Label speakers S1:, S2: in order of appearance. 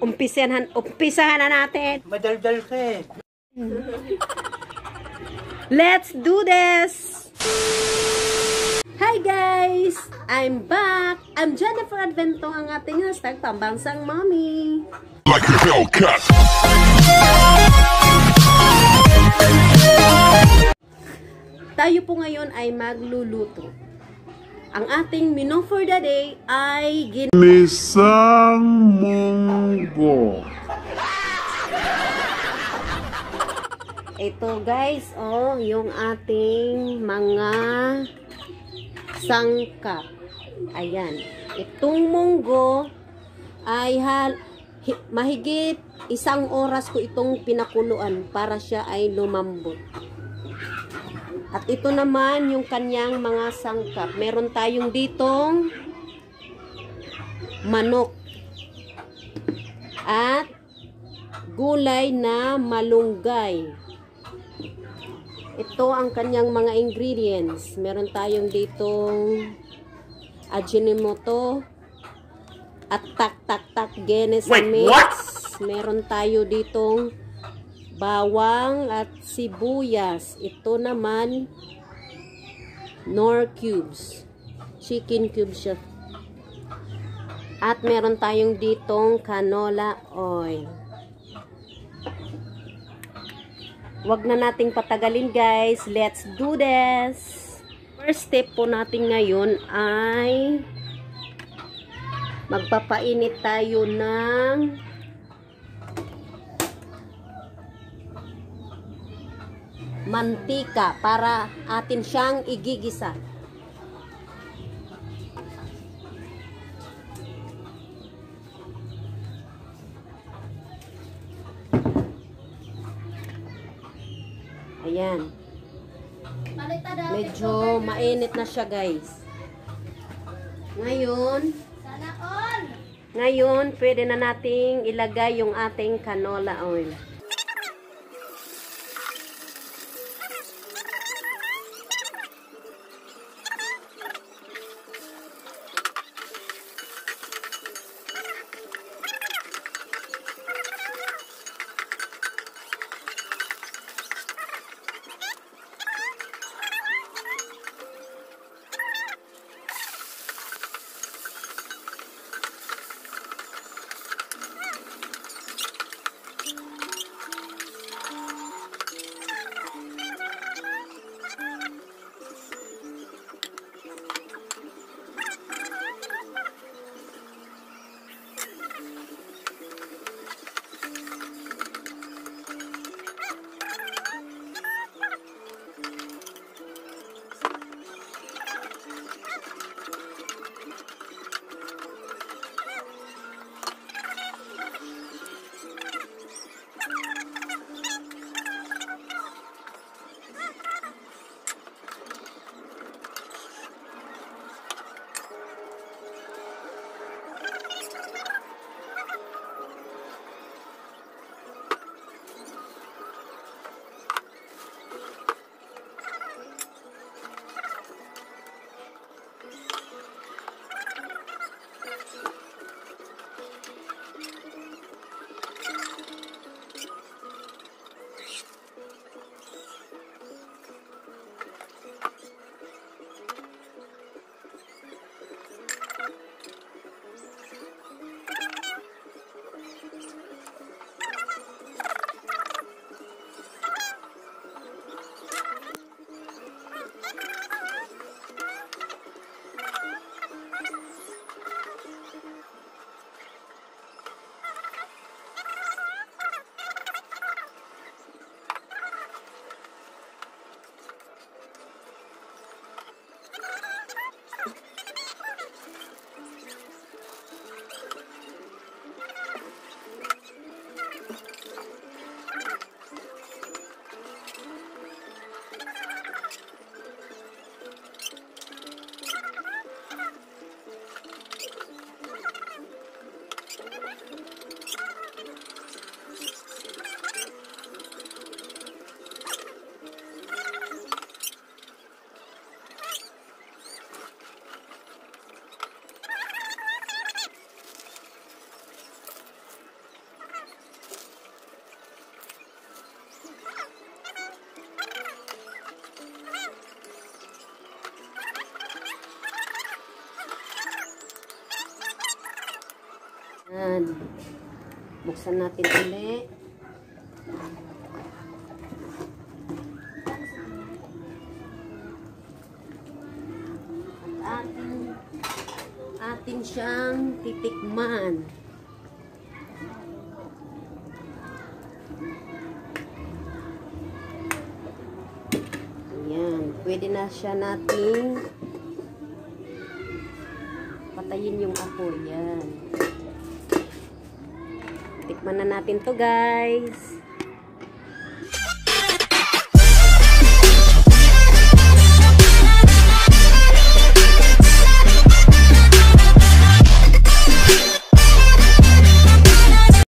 S1: umpisahan, umpisahan na natin.
S2: Madaldal ka eh.
S1: Let's do this! Hi guys! I'm back! I'm Jennifer Advento, ang ating hashtag pambansang mommy.
S3: like a Hellcat.
S1: Tayo po ngayon ay magluluto. Ang ating menu for the day ay gin
S3: Misang Munggo.
S1: Ito guys, oh, yung ating mga sangkap. Ayan. Itong munggo ay hal, hi- mahigit isang oras ko itong pinakuluan para siya ay lumambot. At ito naman yung kanyang mga sangkap. Meron tayong ditong manok. At gulay na malunggay. Ito ang kanyang mga ingredients. Meron tayong ditong Ajinomoto at tak tak tak
S2: what?
S1: Meron tayo ditong bawang at sibuyas. Ito naman nor cubes. Chicken cubes siya. At meron tayong ditong canola oil. Wag na nating patagalin guys. Let's do this. First step po natin ngayon ay magpapainit tayo ng mantika para atin siyang igigisa. Ayan. Medyo mainit na siya, guys. Ngayon, ngayon, pwede na nating ilagay yung ating canola oil. Yan. Buksan natin ulit. At ating atin siyang titikman. Ayan. Pwede na siya nating patayin yung apoy. Yan. Tikman na natin to guys.